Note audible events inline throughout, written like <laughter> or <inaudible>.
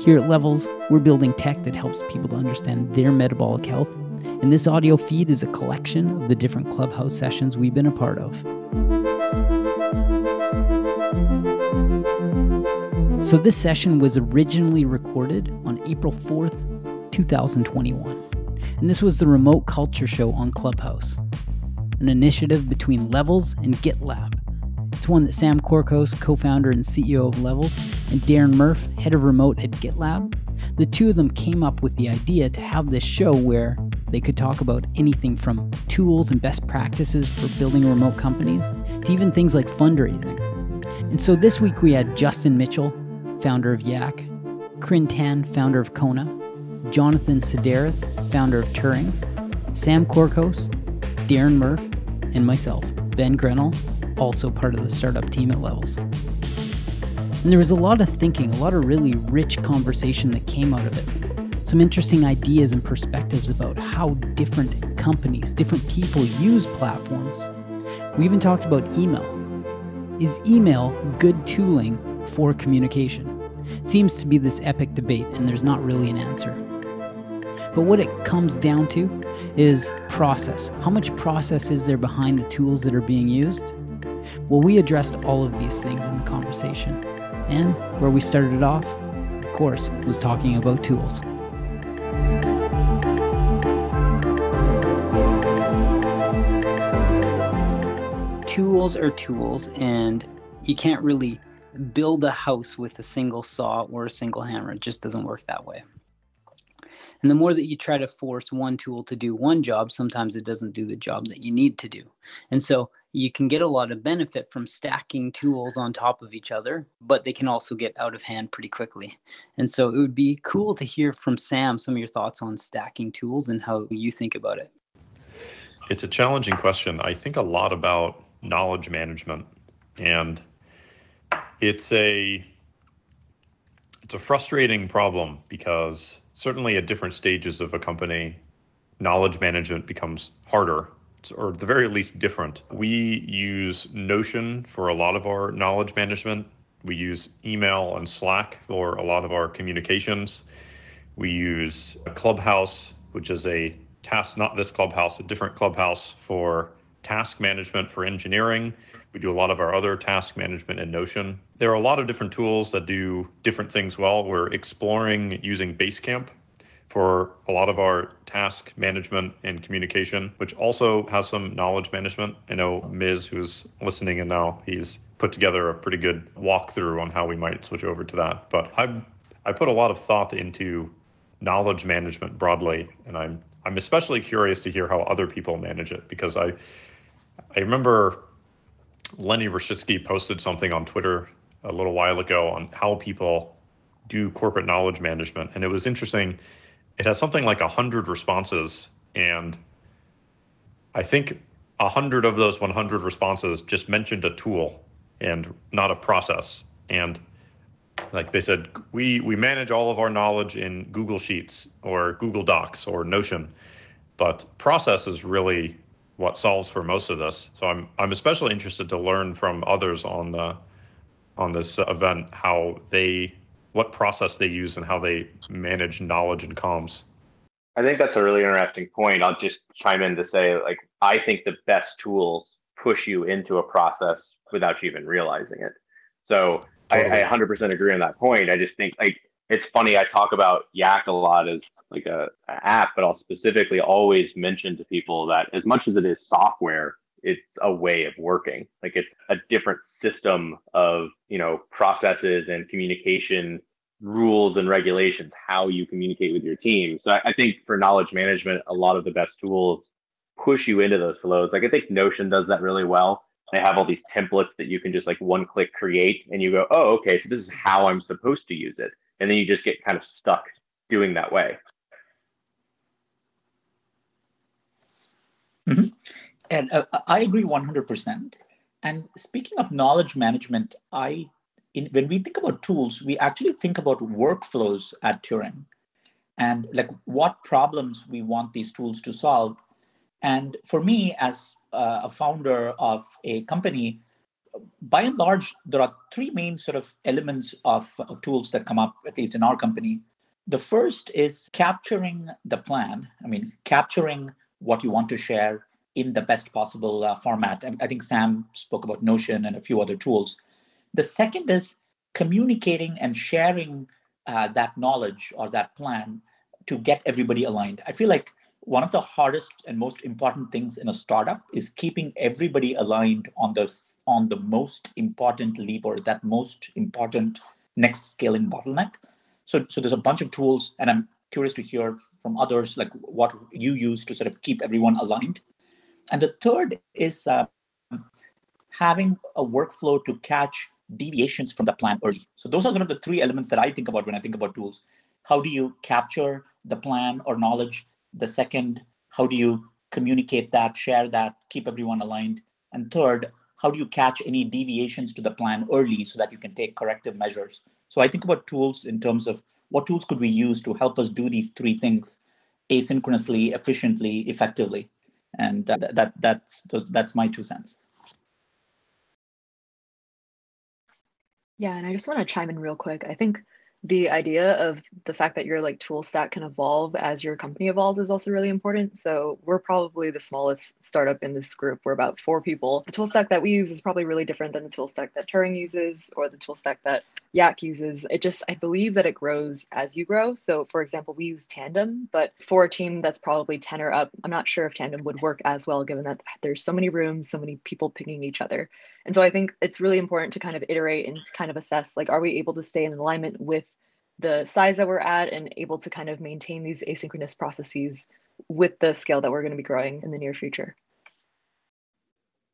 Here at Levels, we're building tech that helps people to understand their metabolic health, and this audio feed is a collection of the different Clubhouse sessions we've been a part of. So, this session was originally recorded on April 4th, 2021, and this was the Remote Culture Show on Clubhouse, an initiative between Levels and GitLab. One that Sam Corcos, co founder and CEO of Levels, and Darren Murph, head of remote at GitLab, the two of them came up with the idea to have this show where they could talk about anything from tools and best practices for building remote companies to even things like fundraising. And so this week we had Justin Mitchell, founder of Yac, Corine Tan, founder of Kona, Jonathan Siddharth, founder of Turing, Sam Corcos, Darren Murph, and myself, Ben Grynol, also part of the startup team at Levels. And there was a lot of thinking, a lot of really rich conversation that came out of it. Some interesting ideas and perspectives about how different companies, different people use platforms. We even talked about email. Is email good tooling for communication? Seems to be this epic debate, and there's not really an answer. But what it comes down to is process. How much process is there behind the tools that are being used? Well, we addressed all of these things in the conversation. And where we started it off, of course, was talking about tools. Tools are tools, and you can't really build a house with a single saw or a single hammer. It just doesn't work that way. And the more that you try to force one tool to do one job, sometimes it doesn't do the job that you need to do. And so you can get a lot of benefit from stacking tools on top of each other, but they can also get out of hand pretty quickly. And so it would be cool to hear from Sam some of your thoughts on stacking tools and how you think about it. It's a challenging question. I think a lot about knowledge management and it's a it's a frustrating problem because certainly at different stages of a company, knowledge management becomes harder, or at the very least different. We use Notion for a lot of our knowledge management. We use email and Slack for a lot of our communications. We use a Clubhouse, which is a task, not this Clubhouse, a different Clubhouse for task management for engineering. We do a lot of our other task management in Notion. There are a lot of different tools that do different things well. We're exploring using Basecamp for a lot of our task management and communication, which also has some knowledge management. I know Miz, who's listening and now, he's put together a pretty good walkthrough on how we might switch over to that. But I I put a lot of thought into knowledge management broadly, and I'm I'm especially curious to hear how other people manage it because I I remember Lenny Rachitsky posted something on Twitter a little while ago on how people do corporate knowledge management. And it was interesting. It has something like 100 responses. And I think 100 of those 100 responses just mentioned a tool and not a process. And like they said, we, we manage all of our knowledge in Google Sheets or Google Docs or Notion. But process is really what solves for most of this. So I'm I'm especially interested to learn from others on the on this event how they what process they use and how they manage knowledge and comms. I think that's a really interesting point. I'll just chime in to say like I think the best tools push you into a process without you even realizing it. So totally. I, I 100% agree on that point. I just think like it's funny. I talk about Yac a lot as like a, a app, but I'll specifically always mention to people that as much as it is software, it's a way of working. Like it's a different system of you know processes and communication rules and regulations, how you communicate with your team. So I, I think for knowledge management, a lot of the best tools push you into those flows. Like I think Notion does that really well. They have all these templates that you can just like one click create and you go, oh, okay, so this is how I'm supposed to use it and then you just get kind of stuck doing that way. Mm-hmm. And uh, I agree 100%. And speaking of knowledge management, I in, when we think about tools, we actually think about workflows at Turing and like what problems we want these tools to solve. And for me, as uh, a founder of a company, by and large, there are three main sort of elements of, of tools that come up, at least in our company. The first is capturing the plan. I mean, capturing what you want to share in the best possible uh, format. I, I think Sam spoke about Notion and a few other tools. The second is communicating and sharing uh, that knowledge or that plan to get everybody aligned. I feel like one of the hardest and most important things in a startup is keeping everybody aligned on the on the most important lever, that most important next scaling bottleneck. So, so there's a bunch of tools, and I'm curious to hear from others like what you use to sort of keep everyone aligned. And the third is uh, having a workflow to catch deviations from the plan early. So those are kind of the three elements that I think about when I think about tools. How do you capture the plan or knowledge? The second, how do you communicate that, share that, keep everyone aligned? And third, how do you catch any deviations to the plan early so that you can take corrective measures? So I think about tools in terms of what tools could we use to help us do these three things asynchronously, efficiently, effectively, and uh, that that's that's my two cents. Yeah, and I just want to chime in real quick. I think the idea of the fact that your like tool stack can evolve as your company evolves is also really important. So we're probably the smallest startup in this group. We're about four people. The tool stack that we use is probably really different than the tool stack that Turing uses or the tool stack that Yac uses. It just I believe that it grows as you grow. So for example, we use Tandem, but for a team that's probably 10 or up, I'm not sure if Tandem would work as well given that there's so many rooms, so many people picking each other. And so I think it's really important to kind of iterate and kind of assess like, are we able to stay in alignment with the size that we're at and able to kind of maintain these asynchronous processes with the scale that we're going to be growing in the near future?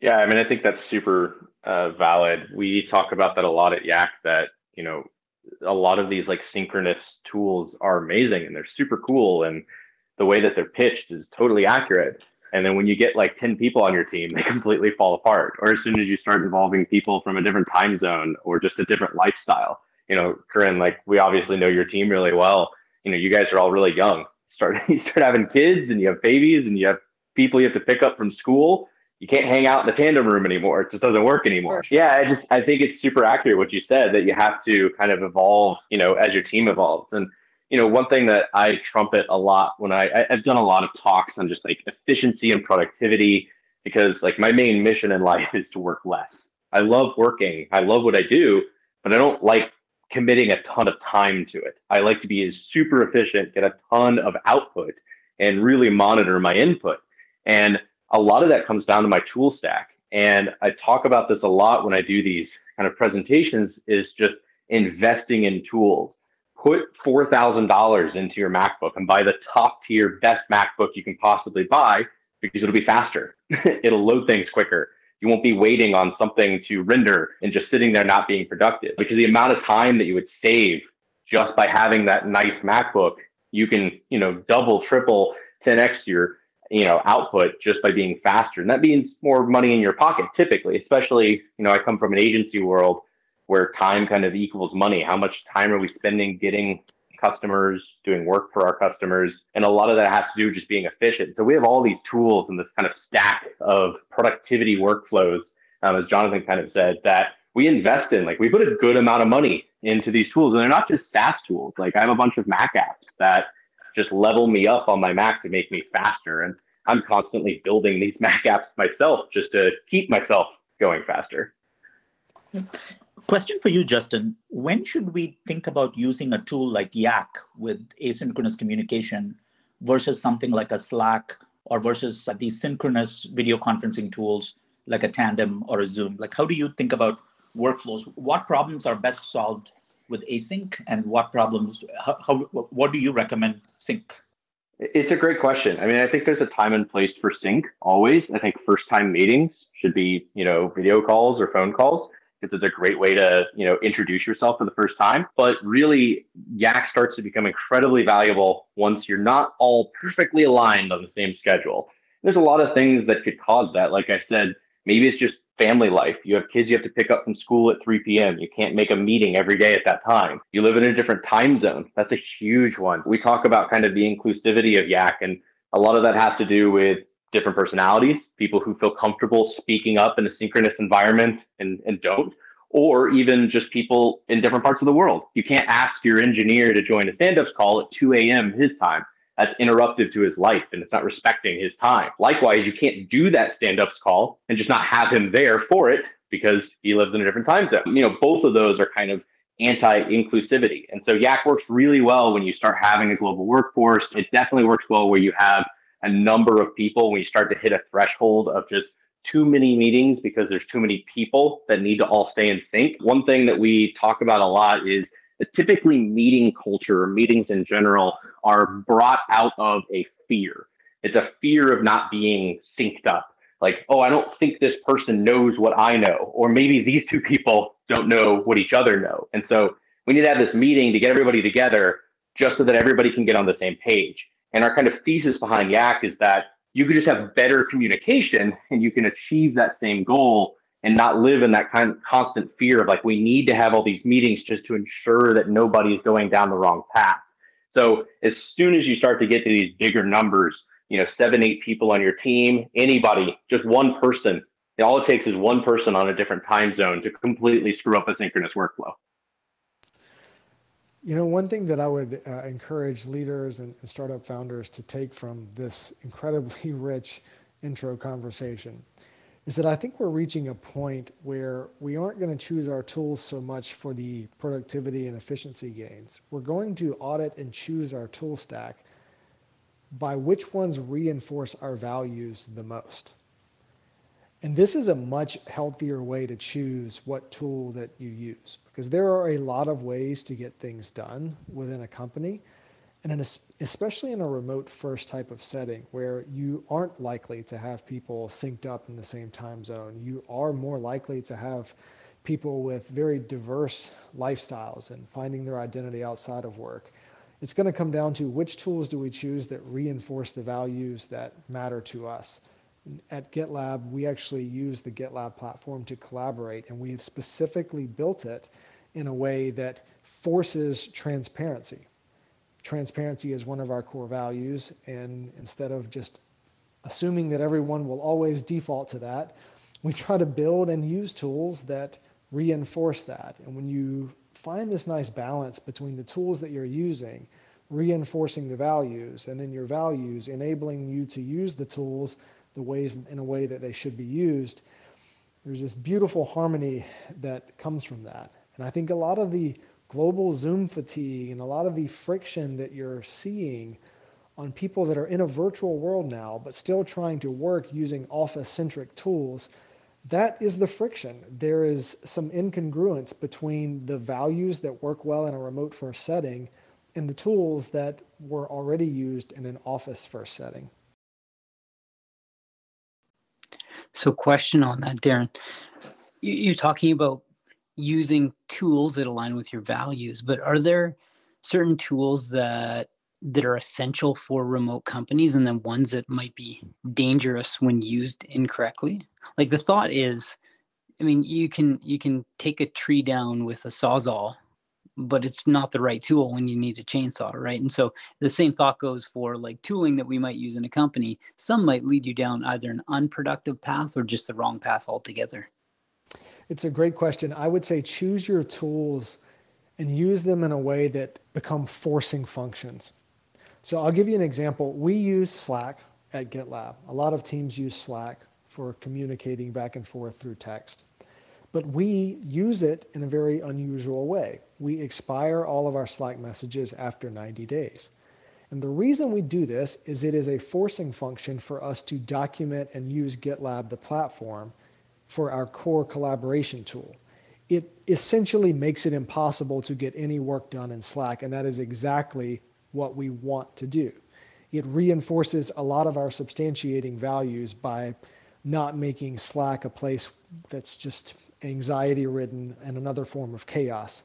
Yeah, I mean, I think that's super uh, valid. We talk about that a lot at Yac that, you know, a lot of these like synchronous tools are amazing and they're super cool. And the way that they're pitched is totally accurate. And then when you get like 10 people on your team, they <laughs> completely fall apart. Or as soon as you start involving people from a different time zone or just a different lifestyle, you know, Corine, like we obviously know your team really well. You know, you guys are all really young. Start <laughs> you start having kids and you have babies and you have people you have to pick up from school. You can't hang out in the tandem room anymore. It just doesn't work anymore. Sure. Yeah, I just I think it's super accurate what you said that you have to kind of evolve, you know, as your team evolves. And you know, one thing that I trumpet a lot when I, I've done a lot of talks on just like efficiency and productivity because like my main mission in <laughs> life is to work less. I love working. I love what I do, but I don't like committing a ton of time to it. I like to be as super efficient, get a ton of output and really monitor my input. And a lot of that comes down to my tool stack. And I talk about this a lot when I do these kind of presentations is just investing in tools put $4,000 into your MacBook and buy the top tier best MacBook you can possibly buy because it'll be faster. <laughs> it'll load things quicker. You won't be waiting on something to render and just sitting there not being productive because the amount of time that you would save just by having that nice MacBook, you can, you know, double, triple, 10x your, you know, output just by being faster. And that means more money in your pocket typically, especially, you know, I come from an agency world where time kind of equals money. How much time are we spending getting customers, doing work for our customers? And a lot of that has to do with just being efficient. So we have all these tools and this kind of stack of productivity workflows, um, as Jonathan kind of said, that we invest in. Like we put a good amount of money into these tools, and they're not just SaaS tools. Like I have a bunch of Mac apps that just level me up on my Mac to make me faster. And I'm constantly building these <laughs> Mac apps myself just to keep myself going faster. Question for you, Justin. When should we think about using a tool like Yac with asynchronous communication versus something like a Slack or versus these synchronous video conferencing tools like a Tandem or a Zoom? Like, how do you think about workflows? What problems are best solved with async, and what problems? How, how what do you recommend sync? It's a great question. I mean, I think there's a time and place for sync always. I think first time meetings should be, you know, video calls or phone calls because it's a great way to you know introduce yourself for the first time but really yac starts to become incredibly valuable once you're not all perfectly aligned on the same schedule there's a lot of things that could cause that like i said maybe it's just family life you have kids you have to pick up from school at 3 p.m you can't make a meeting every day at that time you live in a different time zone that's a huge one we talk about kind of the inclusivity of yac and a lot of that has to do with different personalities, people who feel comfortable speaking up in a synchronous environment and, and don't, or even just people in different parts of the world. You can't ask your engineer to join a stand-ups call at 2 a.m. his time. That's interruptive to his life and it's not respecting his time. Likewise, you can't do that stand-ups call and just not have him there for it because he lives in a different time zone. You know, both of those are kind of anti-inclusivity. And so Yac works really well when you start having a global workforce. It definitely works well where you have a number of people when you start to hit a threshold of just too many meetings because there's too many people that need to all stay in sync. One thing that we talk about a lot is typically meeting culture or meetings in general are brought out of a fear. It's a fear of not being synced up. Like, oh, I don't think this person knows what I know, or maybe these two people don't know what each other know. And so we need to have this meeting to get everybody together just so that everybody can get on the same page. And our kind of thesis behind Yac is that you can just have better communication and you can achieve that same goal and not live in that kind of constant fear of like we need to have all these meetings just to ensure that nobody is going down the wrong path. So as soon as you start to get to these bigger numbers, you know, seven, eight people on your team, anybody, just one person, all it takes is one person on a different time zone to completely screw up a synchronous workflow. You know, one thing that I would uh, encourage leaders and, and startup founders to take from this incredibly <laughs> rich intro conversation is that I think we're reaching a point where we aren't going to choose our tools so much for the productivity and efficiency gains. We're going to audit and choose our tool stack by which ones reinforce our values the most. And this is a much healthier way to choose what tool that you use because there are a lot of ways to get things done within a company. And in a, especially in a remote first type of setting where you aren't likely to have people synced up in the same time zone, you are more likely to have people with very diverse lifestyles and finding their identity outside of work. It's going to come down to which tools do we choose that reinforce the values that matter to us at GitLab, we actually use the GitLab platform to collaborate, and we have specifically built it in a way that forces transparency. Transparency is one of our core values, and instead of just assuming that everyone will always default to that, we try to build and use tools that reinforce that. And when you find this nice balance between the tools that you're using, reinforcing the values, and then your values enabling you to use the tools the ways in a way that they should be used, there's this beautiful harmony that comes from that. And I think a lot of the global Zoom fatigue and a lot of the friction that you're seeing on people that are in a virtual world now, but still trying to work using office centric tools, that is the friction. There is some incongruence between the values that work well in a remote first setting and the tools that were already used in an office first setting. So, question on that, Darren. You're talking about using tools that align with your values, but are there certain tools that that are essential for remote companies and then ones that might be dangerous when used incorrectly? Like the thought is, I mean, you can you can take a tree down with a sawzall but it's not the right tool when you need a chainsaw, right? And so the same thought goes for like tooling that we might use in a company. Some might lead you down either an unproductive path or just the wrong path altogether. It's a great question. I would say choose your tools and use them in a way that become forcing functions. So I'll give you an example. We use Slack at GitLab. A lot of teams use Slack for communicating back and forth through text. But we use it in a very unusual way. We expire all of our Slack messages after 90 days. And the reason we do this is it is a forcing function for us to document and use GitLab, the platform, for our core collaboration tool. It essentially makes it impossible to get any work done in Slack, and that is exactly what we want to do. It reinforces a lot of our substantiating values by not making Slack a place that's just anxiety ridden, and another form of chaos.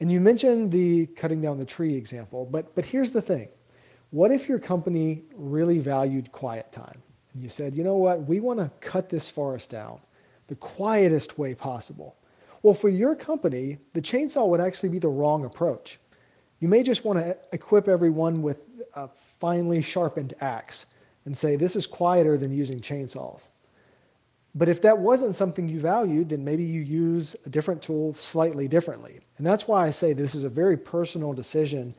And you mentioned the cutting down the tree example, but, but here's the thing. What if your company really valued quiet time? And you said, you know what, we want to cut this forest down the quietest way possible. Well, for your company, the chainsaw would actually be the wrong approach. You may just want to equip everyone with a finely sharpened axe and say, this is quieter than using chainsaws. But if that wasn't something you valued, then maybe you use a different tool slightly differently. And that's why I say this is a very personal decision.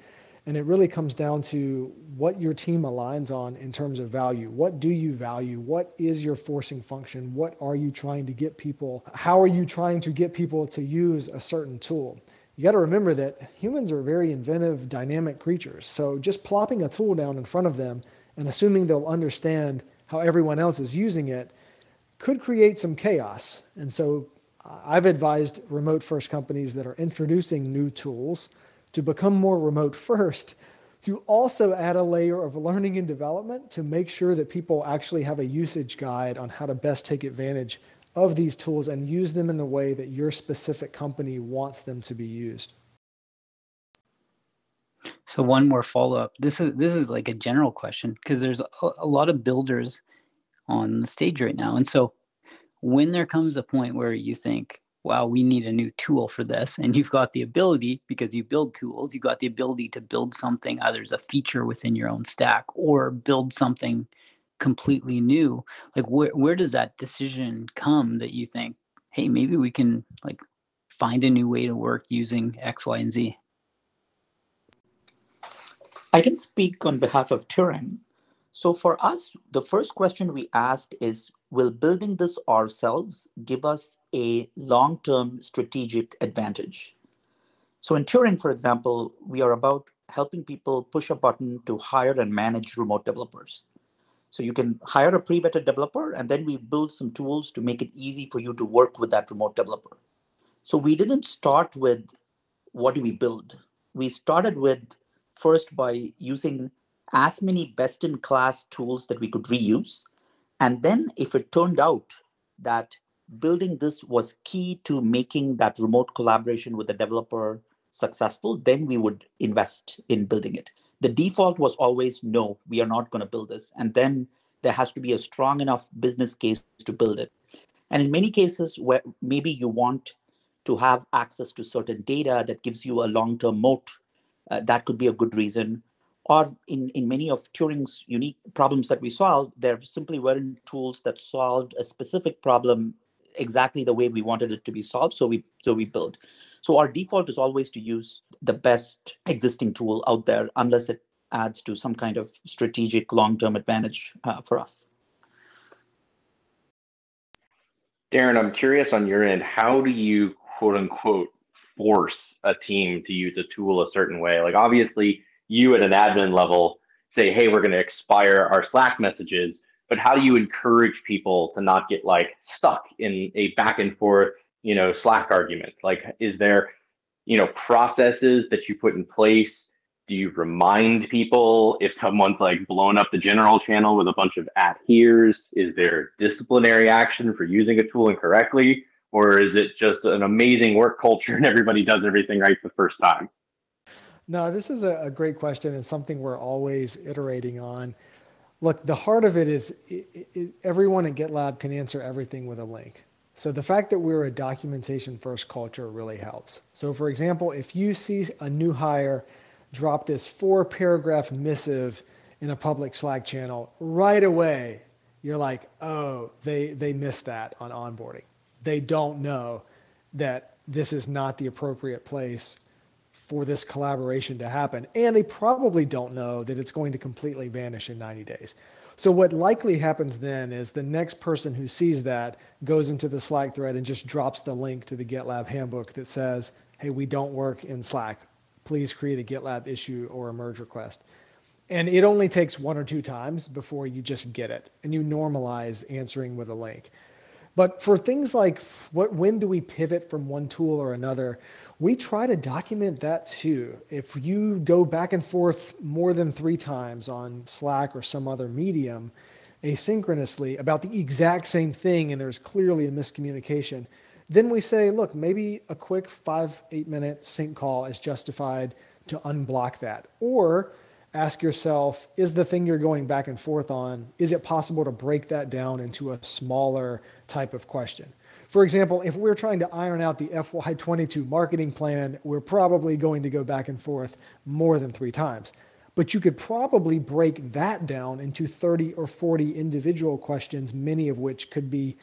And it really comes down to what your team aligns on in terms of value. What do you value? What is your forcing function? What are you trying to get people? How are you trying to get people to use a certain tool? You got to remember that humans are very inventive, dynamic creatures. So just plopping a tool down in front of them and assuming they'll understand how everyone else is using it could create some chaos. And so I've advised remote first companies that are introducing new tools to become more remote first to also add a layer of learning and development to make sure that people actually have a usage guide on how to best take advantage of these tools and use them in the way that your specific company wants them to be used. So one more follow up. This is this is like a general question because there's a, a lot of builders on the stage right now. And so when there comes a point where you think, wow, we need a new tool for this, and you've got the ability, because you build tools, you've got the ability to build something, either as a feature within your own stack or build something completely new. Like where where does that decision come that you think, hey, maybe we can like find a new way to work using X, Y, and Z? I can speak on behalf of Turing. So for us, the first question we asked is, will building this ourselves give us a long-term strategic advantage? So in Turing, for example, we are about helping people push a button to hire and manage remote developers. So you can hire a pre-vetted developer, and then we build some tools to make it easy for you to work with that remote developer. So we didn't start with what do we build? We started with first by using as many best in class tools that we could reuse. And then, if it turned out that building this was key to making that remote collaboration with the developer successful, then we would invest in building it. The default was always no, we are not going to build this. And then there has to be a strong enough business case to build it. And in many cases, where maybe you want to have access to certain data that gives you a long term moat, uh, that could be a good reason or in, in many of Turing's unique problems that we solved, there simply weren't tools that solved a specific problem exactly the way we wanted it to be solved. So we so we build. So our default is always to use the best existing tool out there, unless it adds to some kind of strategic long-term advantage uh, for us. Darren, I'm curious on your end, how do you quote unquote force a team to use a tool a certain way? Like obviously you at an admin level say, hey, we're going to expire our Slack messages, but how do you encourage people to not get like stuck in a back and forth, you know, Slack argument? Like, is there, you know, processes that you put in place? Do you remind people if someone's like blown up the general channel with a bunch of at here's? Is there disciplinary action for using a tool incorrectly? Or is it just an amazing work culture and everybody does everything right the first time? No, this is a, a great question and something we're always iterating on. Look, the heart of it is it, it, everyone at GitLab can answer everything with a link. So the fact that we're a documentation first culture really helps. So for example, if you see a new hire drop this four paragraph missive in a public Slack channel, right away you're like, oh, they they missed that on onboarding. They don't know that this is not the appropriate place for this collaboration to happen. And they probably don't know that it's going to completely vanish in 90 days. So, what likely happens then is the next person who sees that goes into the Slack thread and just drops the link to the GitLab handbook that says, hey, we don't work in Slack. Please create a GitLab issue or a merge request. And it only takes one or two times before you just get it and you normalize answering with a link. But for things like what, when do we pivot from one tool or another, we try to document that too. If you go back and forth more than three times on Slack or some other medium asynchronously about the exact same thing and there's clearly a miscommunication, then we say, look, maybe a quick five, eight minute sync call is justified to unblock that. Or ask yourself, is the thing you're going back and forth on, is it possible to break that down into a smaller type of question? For example, if we're trying to iron out the FY22 marketing plan, we're probably going to go back and forth more than three times. but you could probably break that down into 30 or 40 individual questions, many of which could be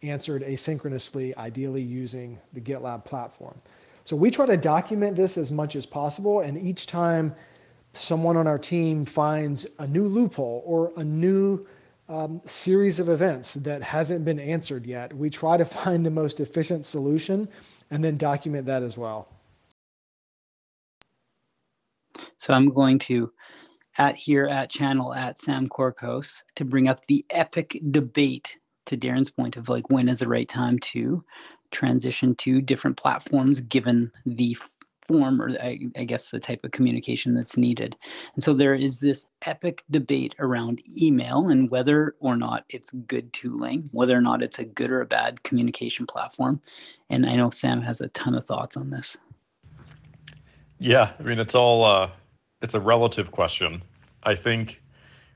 answered asynchronously, ideally using the GitLab platform. So we try to document this as much as possible, and each time someone on our team finds a new loophole or a new um, series of events that hasn't been answered yet, we try to <laughs> find the most efficient solution and then document that as well. So I'm going to at here at channel at Sam Corcos to bring up the epic debate to Darren's point of like when is the right time to transition to different platforms given the form or I, I, guess the type of communication that's needed. And so there is this epic debate around email and whether or not it's good tooling, whether or not it's a good or a bad communication platform. And I know Sam has a ton of thoughts on this. Yeah, I mean it's all uh, it's a relative question. I think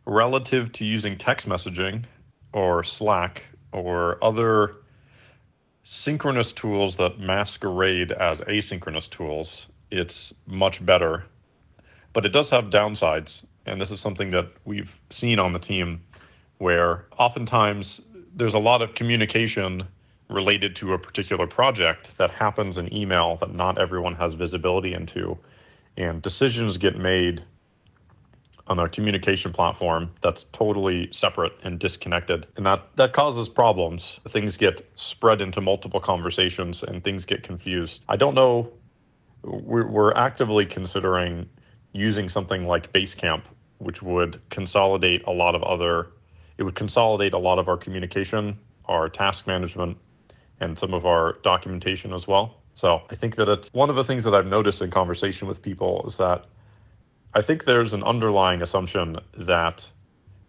relative to using text messaging or Slack or other synchronous tools that masquerade as asynchronous tools, it's much better. But it does have downsides. And this is something that we've seen on the team where oftentimes there's a lot of communication related to a particular project that happens in email that not everyone has visibility into. And decisions get made on our communication platform that's totally separate and disconnected. And that, that causes problems. Things get spread into multiple conversations and things get confused. I don't know, we're, we're actively considering using something like Basecamp, which would consolidate a lot of other, it would consolidate a lot of our communication, our task management, and some of our documentation as well. So I think that it's one of the things that I've noticed in conversation with people is that I think there's an underlying assumption that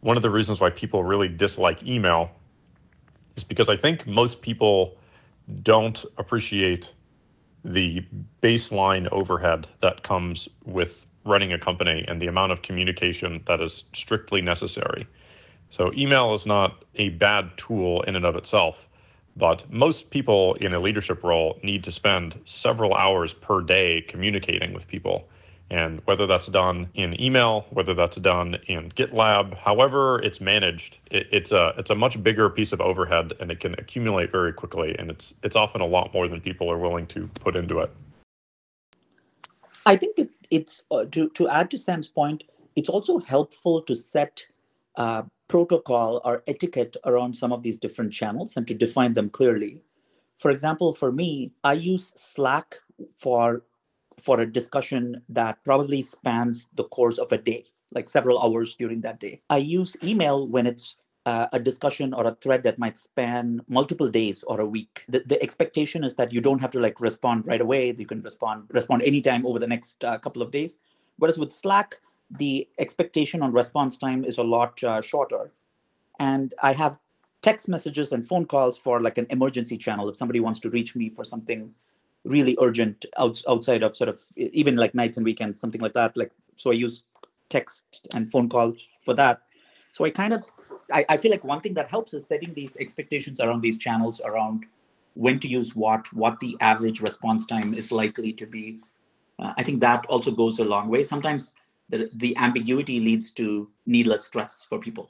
one of the reasons why people really dislike email is because I think most people don't appreciate the baseline overhead that comes with running a company and the amount of communication that is strictly necessary. So, email is not a bad tool in and of itself, but most people in a leadership role need to spend several hours per day communicating with people. And whether that's done in email, whether that's done in GitLab, however it's managed, it, it's a it's a much bigger piece of overhead, and it can accumulate very quickly. And it's it's often a lot more than people are willing to put into it. I think it, it's uh, to to add to Sam's point. It's also helpful to set uh, protocol or etiquette around some of these different channels and to define them clearly. For example, for me, I use Slack for for a discussion that probably spans the course of a day, like several hours during that day. I use email when it's uh, a discussion or a thread that might span multiple days or a week. The, the expectation is that you don't have to like respond right away. You can respond respond anytime over the next uh, couple of days. Whereas with Slack, the expectation on response time is a lot uh, shorter. And I have text messages and phone calls for like an emergency channel if somebody wants to reach me for something really urgent out, outside of sort of even like nights and weekends, something like that. Like so, I use text and phone calls for that. So I kind of I, I feel like one thing that helps is setting these expectations around these channels around when to use what, what the average response time is likely to be. Uh, I think that also goes a long way. Sometimes the, the ambiguity leads to needless stress for people.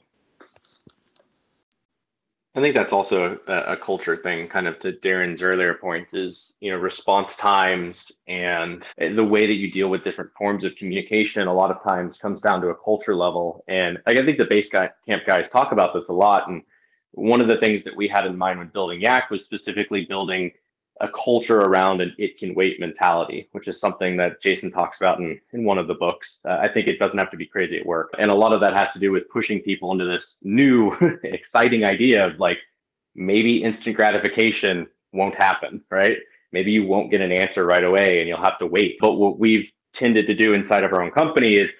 I think that's also a, a, culture thing, kind of to Darren's earlier point, is you know response times and the way that you deal with different forms of communication. A lot of times comes down to a culture level, and I think the base guy, camp guys talk about this a lot. And one of the things that we had in mind when building Yac was specifically building a culture around an it can wait mentality, which is something that Jason talks about in, in one of the books. Uh, I think it doesn't have to be crazy at work. And a lot of that has to do with pushing people into this new, <laughs> exciting idea of like maybe instant gratification won't happen, right? Maybe you won't get an answer right away and you'll have to wait. But what we've tended to do inside of our own company is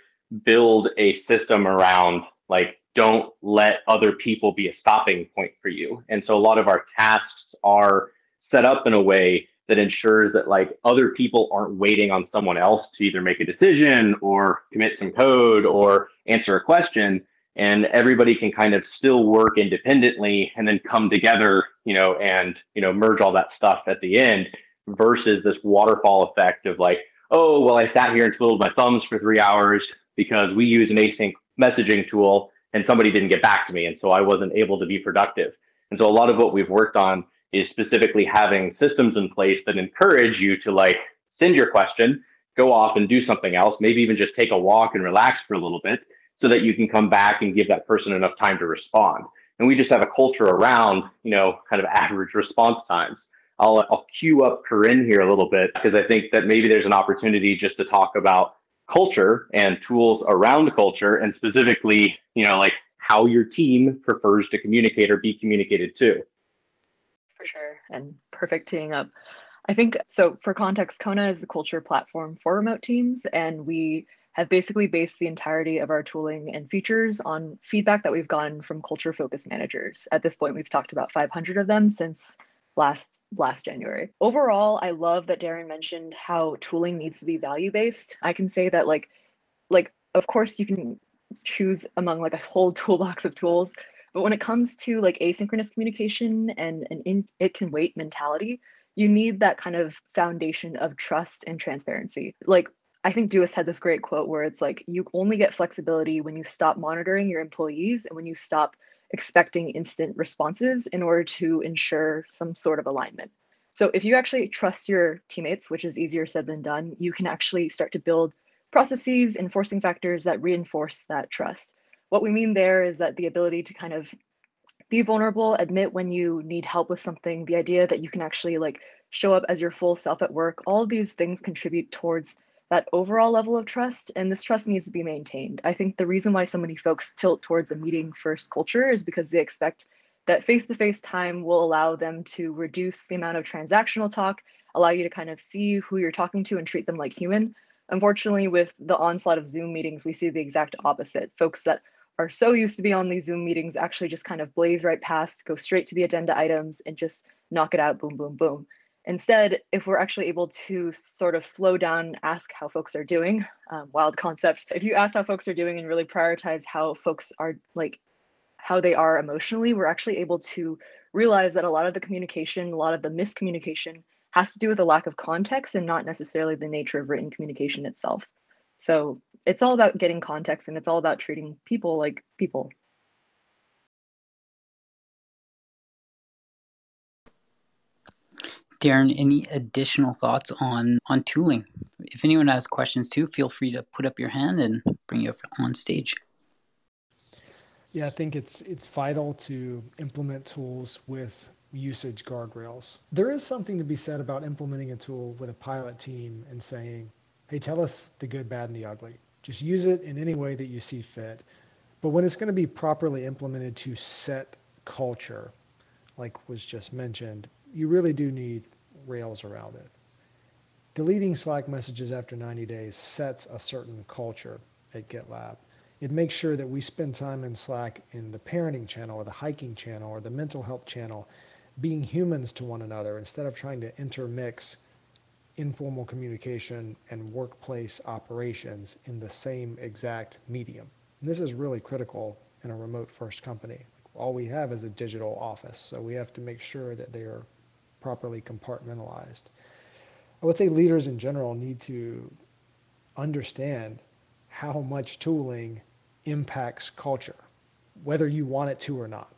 build a system around like, don't let other people be a stopping point for you. And so a lot of our tasks are set up in a way that ensures that like other people aren't waiting on someone else to either make a decision or commit some code or answer a question and everybody can kind of still work independently and then come together you know and you know merge all that stuff at the end versus this waterfall effect of like oh well i sat here and twiddled my thumbs for three hours because we use an async messaging tool and somebody didn't get back to me. And so I wasn't able to be productive. And so a lot of what we've worked on is specifically having systems in place that encourage you to like send your question, go off and do something else, maybe even just take a walk and relax for a little bit so that you can come back and give that person enough time to respond. And we just have a culture around, you know, kind of <laughs> average response times. I'll, I'll queue up Corine here a little bit because I think that maybe there's an opportunity just to talk about culture and tools around culture and specifically, you know, like how your team prefers to communicate or be communicated to. For sure. And perfect teeing up. I think so. For context, Kona is a culture platform for remote teams, and we have basically based the entirety of our tooling and features on feedback that we've gotten from culture focused managers. At this point, we've talked about 500 of them since last last January. Overall, I love that Darren mentioned how tooling needs to be value based. I can say that like like of course you can choose among like a whole <laughs> toolbox of tools, but when it comes to like asynchronous communication and an in, it can wait mentality, you need that kind of foundation of trust and transparency. Like I think Duis had this great quote where it's like you only get flexibility when you stop monitoring your employees and when you stop expecting instant responses in order to ensure some sort of alignment. So if you actually trust your teammates, which is easier said than done, you can actually start to build processes, enforcing factors that reinforce that trust. What we mean there is that the ability to kind of be vulnerable, admit when you need help with something, the idea that you can actually like show up as your full self at work, all these things contribute towards that overall level of trust and this trust needs to be maintained. I think the reason why so many folks tilt towards a meeting first culture is because they expect that face-to-face time will allow them to reduce the amount of transactional talk allow you to kind of see who you're talking to and treat them like human. Unfortunately with the onslaught of zoom meetings we see the exact opposite. Folks that are so used to be on these zoom meetings actually just kind of blaze right past go straight to the agenda items and just knock it out boom boom boom Instead, if we're actually able to sort of slow down, ask how folks are doing, um, wild concept. If you ask how folks are doing and really prioritize how folks are like, how they are emotionally, we're actually able to realize that a lot of the communication, a lot of the miscommunication has to do with a lack of context and not necessarily the nature of written communication itself. So it's all about getting context and it's all about treating people like people. Darren, any additional thoughts on on tooling? If anyone has questions too, feel free to put up your hand and bring you up on stage. Yeah, I think it's it's vital to implement tools with usage guardrails. There is something to be said about implementing a tool with a pilot team and saying, "Hey, tell us the good, bad, and the ugly. Just use it in any way that you see fit." But when it's going to be properly implemented to set culture, like was just mentioned, you really do need rails around it. Deleting Slack messages after 90 days sets a certain culture at GitLab. It makes sure that we spend time in Slack in the parenting channel or the hiking channel or the mental health channel being humans to one another instead of trying to intermix informal communication and workplace operations in the same exact medium. And this is really critical in a remote first company. All we have is a digital office, so we have to make sure that they are properly compartmentalized. I would say leaders in general need to understand how much tooling impacts culture, whether you want it to or not.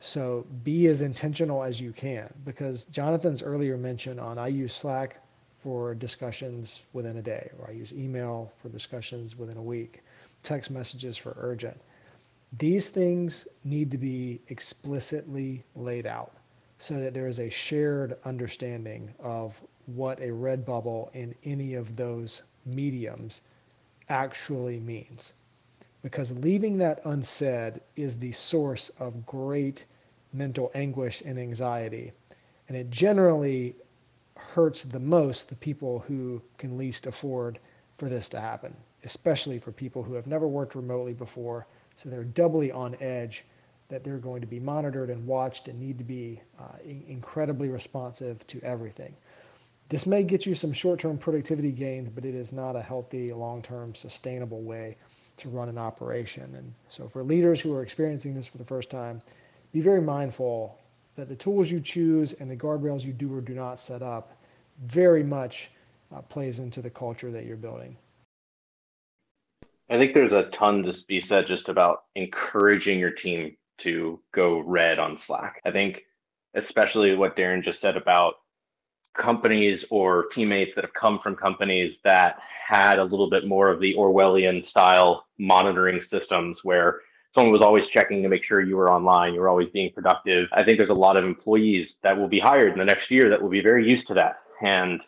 So be as intentional as you can because Jonathan's earlier mention on I use Slack for discussions within a day, or I use email for discussions within a week, text messages for urgent. These things need to be explicitly laid out so that there is a shared understanding of what a red bubble in any of those mediums actually means. Because leaving that unsaid is the source of great mental anguish and anxiety. And it generally hurts the most the people who can least afford for this to happen, especially for people who have never worked remotely before. So they're doubly on edge that they're going to be monitored and watched and need to be uh, incredibly responsive to everything. This may get you some short term productivity gains, but it is not a healthy, long term, sustainable way to run an operation. And so, for leaders who are experiencing this for the first time, be very mindful that the tools you choose and the guardrails you do or do not set up very much uh, plays into the culture that you're building. I think there's a ton to be said just about encouraging your team to go red on Slack. I think, especially what Darren just said about companies or teammates that have come from companies that had a little bit more of the Orwellian style monitoring systems where someone was always checking to make sure you were online, you were always being productive. I think there's a lot of employees that will be hired in the next year that will be very used to that and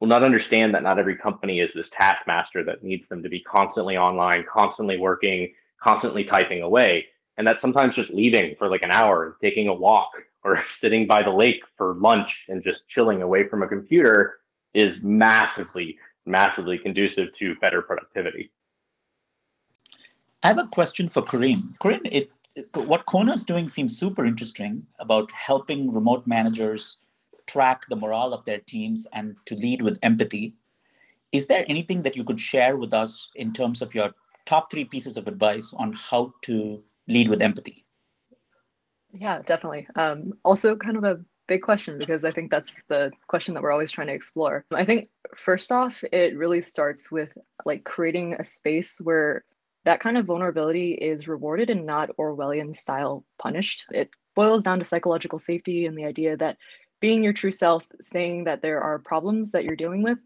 will not understand that not every company is this taskmaster that needs them to be constantly online, constantly working, constantly typing away. And that sometimes just leaving for like an hour taking a walk or <laughs> sitting by the lake for lunch and just chilling away from a computer is massively, massively conducive to better productivity. I have a question for Corine. Corine, it, what Kona is doing seems super interesting about helping remote managers track the morale of their teams and to lead with empathy. Is there anything that you could share with us in terms of your top three pieces of advice on how to lead with empathy? Yeah, definitely. Um, also, kind of a big question because I think that's the question that we're always trying to explore. I think first off, it really starts with like creating a space where that kind of vulnerability is rewarded and not Orwellian style punished. It boils down to psychological safety and the idea that being your true self, saying that there are problems that you're dealing with,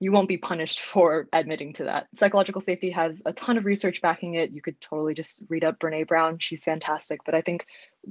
you won't be punished <laughs> for admitting to that. Psychological safety has a ton of research backing it. You could totally just read up Brene Brown. She's fantastic. But I think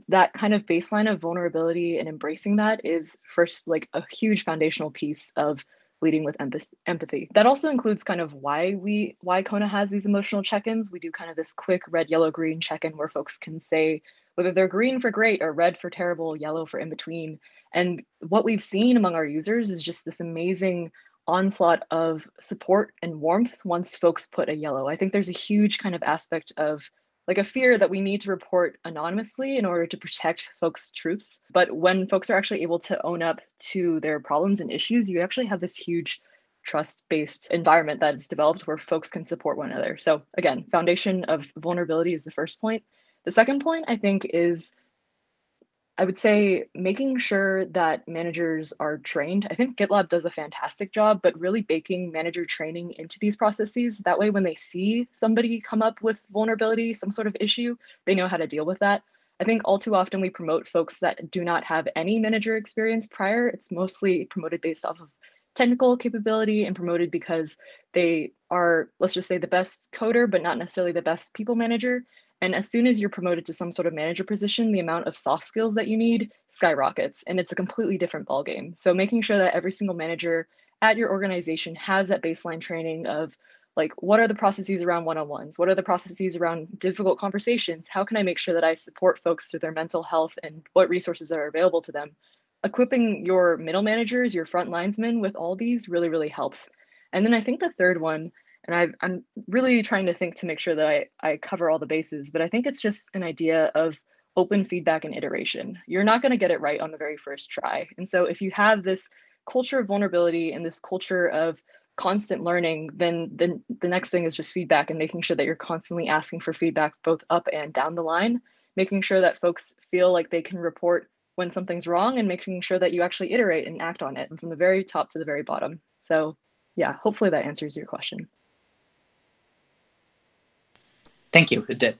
that kind of baseline of vulnerability and embracing that is first like a huge foundational piece of leading with empathy. That also includes kind of why we why Kona has these emotional check-ins. We do kind of this quick red, yellow, green check-in where folks can say whether they're green for great or red for terrible, yellow for in between. And what we've seen among our users is just this amazing onslaught of support and warmth once folks put a yellow. I think there's a huge kind of aspect of like a fear that we need to report anonymously in order to protect folks' truths. But when folks are actually able to own up to their problems and issues, you actually have this huge trust based environment that is developed where folks can support one another. So, again, foundation of vulnerability is the first point. The second point, I think, is I would say making sure that managers are trained. I think GitLab does a fantastic job, but really baking manager training into these processes. That way, when they see somebody come up with vulnerability, some sort of issue, they know how to deal with that. I think all too often we promote folks that do not have any manager experience prior. It's mostly promoted based off of technical capability and promoted because they are, let's just say, the best coder, but not necessarily the best people manager. And as soon as you're promoted to some sort of manager position, the amount of soft skills that you need skyrockets, and it's a completely different ballgame. So making sure that every single manager at your organization has that baseline training of like what are the processes around one-on-ones? What are the processes around difficult conversations? How can i make sure that i support folks through their mental health and what resources are available to them? Equipping your middle managers your front linesmen with all these really really helps. And then i think the third one and I, am really trying to think to make sure that I, I cover all the bases, but I think it's just an idea of open feedback and iteration. You're not going to get it right on the very first try. And so if you have this culture of vulnerability and this culture of constant learning, then then the next thing is just feedback and making sure that you're constantly asking for feedback both up and down the line, making sure that folks feel like they can report when something's wrong and making sure that you actually iterate and act on it from the very top to the very bottom. So yeah, hopefully that answers your question. Thank you. It did.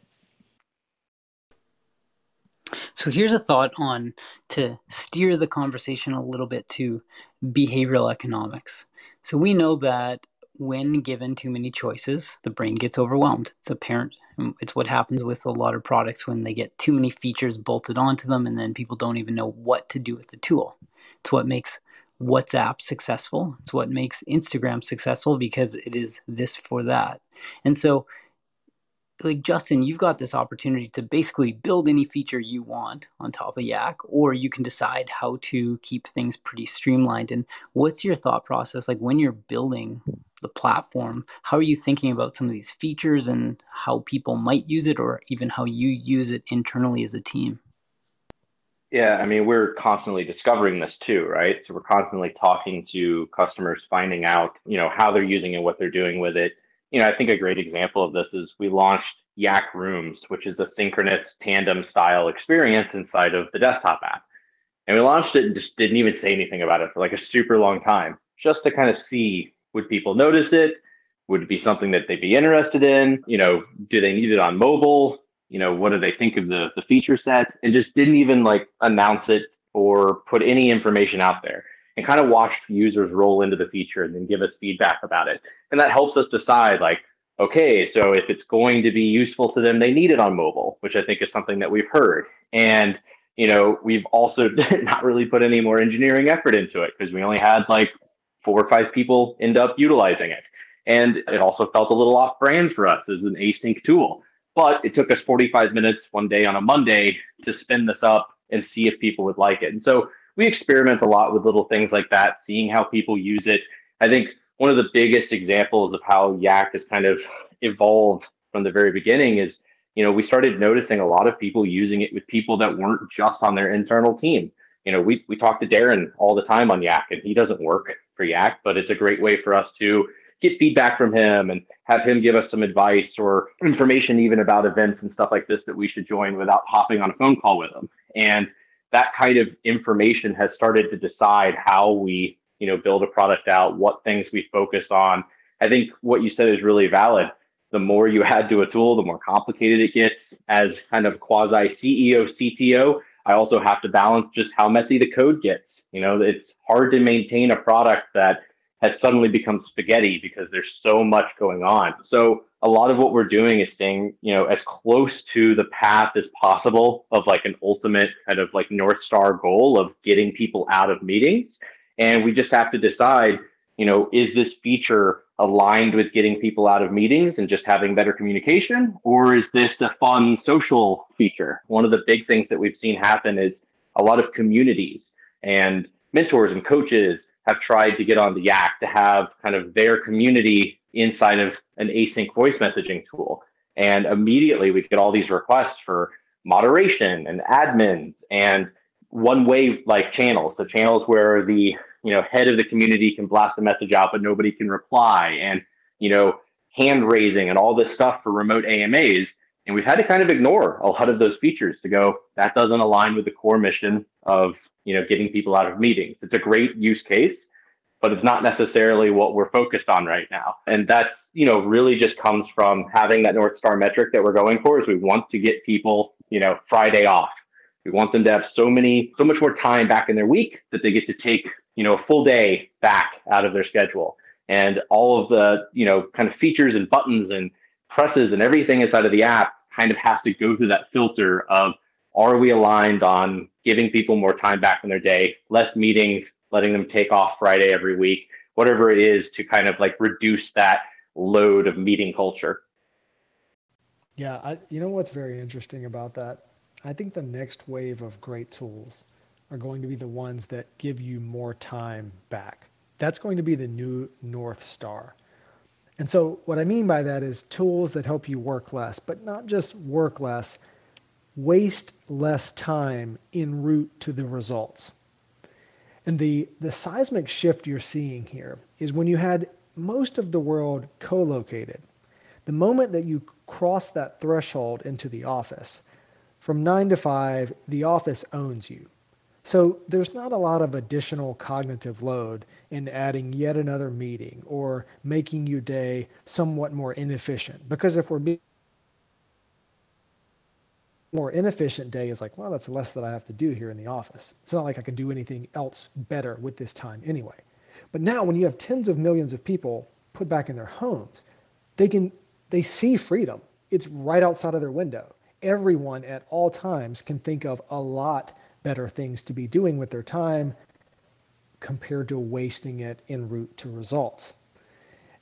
So here's a thought on to steer the conversation a little bit to behavioral economics. So we know that when given too many choices, the brain gets overwhelmed. It's apparent. Um, it's what happens with a lot of products when they get too many features bolted onto them and then people don't even know what to do with the tool. It's what makes WhatsApp successful. It's what makes Instagram successful because it is this for that. And so like Justin, you've got this opportunity to basically build any feature you want on top of Yac, or you can decide how to keep things pretty streamlined. And what's your thought process like when you're building the platform? How are you thinking about some of these features and how people might use it, or even how you use it internally as a team? Yeah, I mean, we're constantly discovering this too, right? So we're constantly talking to customers, finding out, you know, how they're using it, what they're doing with it you know, I think a great example of this is we launched Yac Rooms, which is a synchronous tandem style experience inside of the desktop app. And we launched it and just didn't even say anything about it for like a super long time, just to kind of see would people notice it? Would it be something that they'd be interested in? You know, do they need it on mobile? You know, what do they think of the the feature set? And just didn't even like announce it or put any information out there and kind of watched users roll into the feature and then give us feedback about it. And that helps us decide like, okay, so if it's going to be useful to them, they need it on mobile, which I think is something that we've heard. And, you know, we've also <laughs> not really put any more engineering effort into it because we only had like four or five people end up utilizing it. And it also felt a little off brand for us as an async tool. But it took us 45 minutes one day on a Monday to spin this up and see if people would like it. And so we experiment a lot with little things like that, seeing how people use it. I think one of the biggest examples of how Yac has kind of evolved from the very beginning is, you know, we started noticing a lot of people using it with people that weren't just on their internal team. You know, we we talk to Darren all the time on Yac, and he doesn't work for Yac, but it's a great way for us to get feedback from him and have him give us some advice or information even about events and stuff like this that we should join without hopping on a phone call with him. And that kind of information has started to decide how we you know build a product out what things we focus on. I think what you said is really valid. The more you <laughs> add to a tool the more complicated it gets. As kind of quasi ceo cto i also have to balance just how messy the code gets. You know it's hard to maintain a product that has suddenly become spaghetti because there's so much going on. So a lot of what we're doing is staying you know as close to the path as possible of like an ultimate kind of like north star goal of getting people out of meetings and we just have to decide, you know, is this feature aligned with getting people out of meetings and just having better communication? Or is this a fun social feature? One of the big things that we've seen happen is a lot of communities and mentors and coaches have tried to get on the Yac to have kind of their community inside of an async voice messaging tool. And immediately we get all these requests for moderation and admins and one way like channels, the channels where the you know head of the community can blast a message out but nobody can reply, and you know hand raising and all this stuff for remote AMAs. And we've had to kind of ignore a lot of those features to go that doesn't align with the core mission of you know getting people out of meetings. It's a great use case, but it's not necessarily what we're focused on right now. And that's you know really just comes from having that north star metric that we're going for is we want to get people you know Friday off we want them to have so many, so much more time back in their week that they get to take, you know, a full day back out of their schedule. And all of the, you know, kind of features and buttons and presses and everything inside of the app kind of has to go through that filter of are we aligned on giving people more time back in their day, less meetings, letting them take off Friday every week, whatever it is to kind of like reduce that load of meeting culture. Yeah, I, you know what's very interesting about that I think the next wave of great tools are going to be the ones that give you more time back. That's going to be the new North Star. And so, what I mean by that is tools that help you work less, but not just work less, waste less time en route to the results. And the, the seismic shift you're seeing here is when you had most of the world co located. The moment that you cross that threshold into the office, from nine to five, the office owns you. So there's not a lot of additional cognitive load in adding yet another meeting or making your day somewhat more inefficient. Because if we're being more inefficient day is like, well, that's less that I have to do here in the office. It's not like I can do anything else better with this time anyway. But now when you have tens of millions of people put back in their homes, they can they see freedom. It's right outside of their window everyone at all times can think of a lot better things to be doing with their time compared to wasting it en route to results.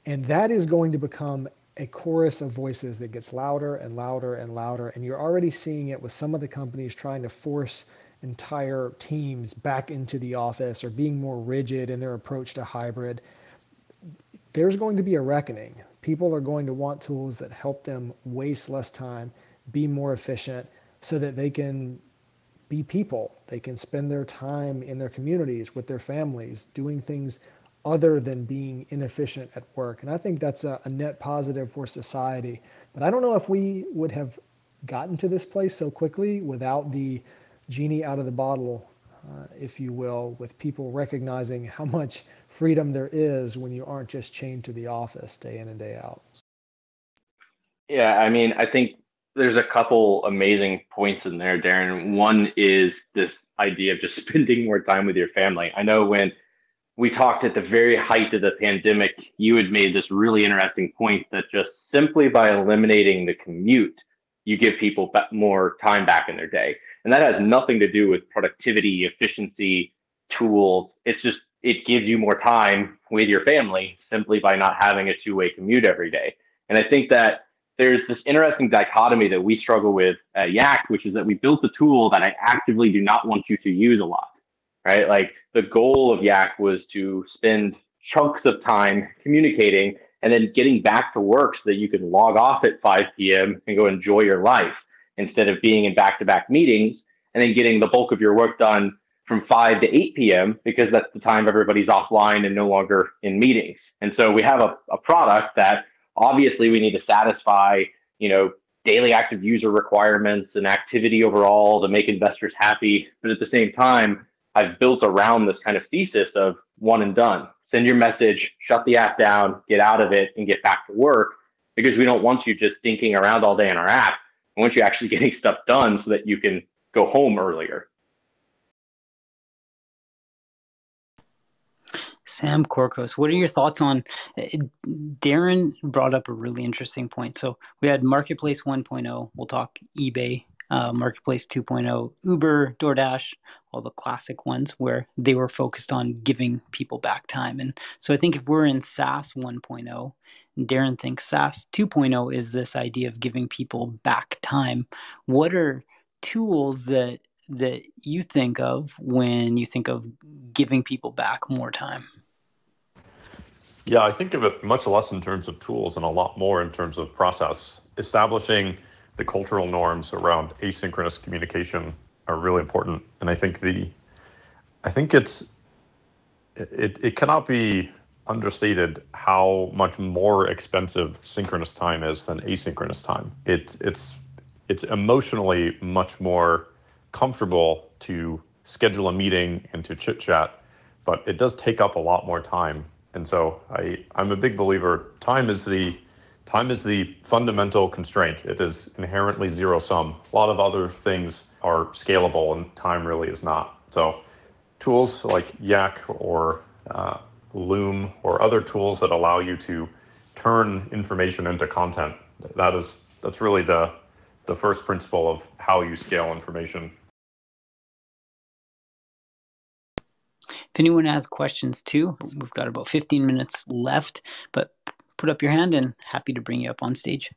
And that is going to become a chorus of voices that gets louder and louder and louder. And you're already seeing it with some of the companies trying to force entire teams back into the office or being more rigid in their approach to hybrid. There's going to be a reckoning. People are going to want tools that help them waste less time be more efficient so that they can be people. They can spend their time in their communities with their families doing things other than being inefficient at work. And I think that's a, a, net positive for society. But I don't know if we would have gotten to this place so quickly without the genie out of the bottle uh, if you will, with people recognizing how much freedom there is when you aren't just chained to the office day in and day out. Yeah, I mean, I think there's a couple amazing points in there, Darren. One is this idea of just <laughs> spending more time with your family. I know when we talked at the very height of the pandemic, you had made this really interesting point that just simply by eliminating the commute, you give people more time back in their day. And that has nothing to do with productivity, efficiency, tools. It's just, it gives you more time with your family simply by not having a two way commute every day. And I think that there's this interesting dichotomy that we struggle with at Yac, which is that we built a tool that I actively do not want you to use a lot, right? Like the goal of Yac was to spend chunks of time communicating and then getting back to work so that you can log off at 5 p.m. and go enjoy your life instead of being in back to back meetings and then getting the bulk of your work done from 5 to 8 p.m. because that's the time everybody's offline and no longer in meetings. And so we have a, a product that obviously we need to satisfy, you know, daily active user requirements and activity overall to make investors happy. But at the same time, I've built around this kind of thesis of one and done. Send your message, shut the app down, get out of it, and get back to work because we don't want you just dinking around all day in our app. We want you actually <laughs> getting stuff done so that you can go home earlier. Sam Corcos, what are your thoughts on eh, Darren brought up a really interesting point. So we had Marketplace 1.0, we'll talk eBay, uh, Marketplace 2.0, Uber, DoorDash, all the classic ones where they were focused on giving people back time. And so I think if we're in SaaS 1.0, Darren thinks SaaS 2.0 is this idea of giving people back time. What are tools that that you think of when you think of giving people back more time? Yeah, I think of it much less in terms of tools and a lot more in terms of process. Establishing the cultural norms around asynchronous communication are really important. And I think the I think it's it, it cannot be understated how much more expensive synchronous time is than asynchronous time. It, it's it's emotionally much more comfortable to schedule a meeting and to chit chat, but it does take up a lot more time. And so I, I'm a big believer time is the time is the fundamental constraint. It is inherently zero sum. A lot of other things are scalable and time really is not. So tools like Yac or uh, Loom or other tools that allow you to turn information into content. That is that's really the the first principle of how you scale information. If anyone has questions too, we've got about 15 minutes left, but put up your hand and happy to bring you up on stage.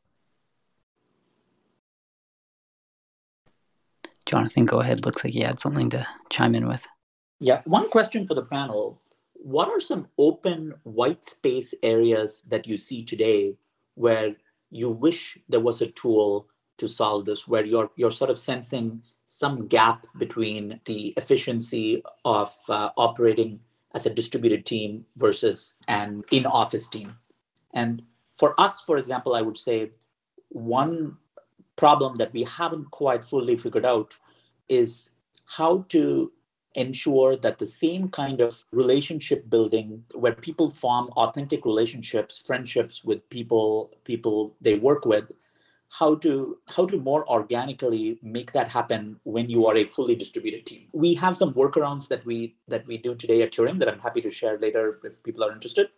Jonathan, go ahead. Looks like you had something to chime in with. Yeah, one question for the panel. What are some open white space areas that you see today where you wish there was a tool to solve this, where you're you're sort of sensing some gap between the efficiency of uh, operating as a distributed team versus an in-office team. And for us, for example, I would say one problem that we haven't quite fully figured out is how to ensure that the same kind of relationship building where people form authentic relationships friendships with people people they work with how to how to more organically make that happen when you are a fully distributed team. We have some workarounds that we that we do today at turing that i'm happy to share later if people are interested